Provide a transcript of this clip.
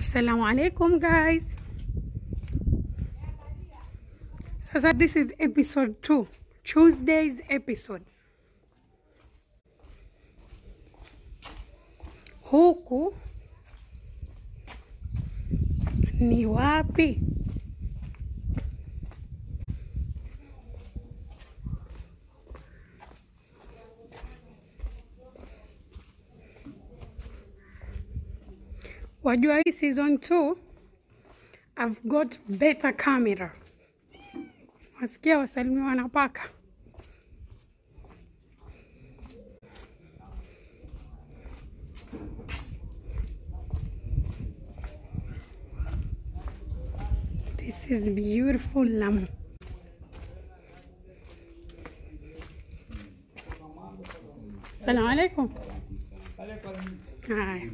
Assalamu alaikum guys. so this is episode 2. Tuesday's episode. Huku ni wapi? Wajua hii season 2 I've got better camera. Wasikia wasalimiwa na paka. This is beautiful Lamu. Salamu alaikum. Haya.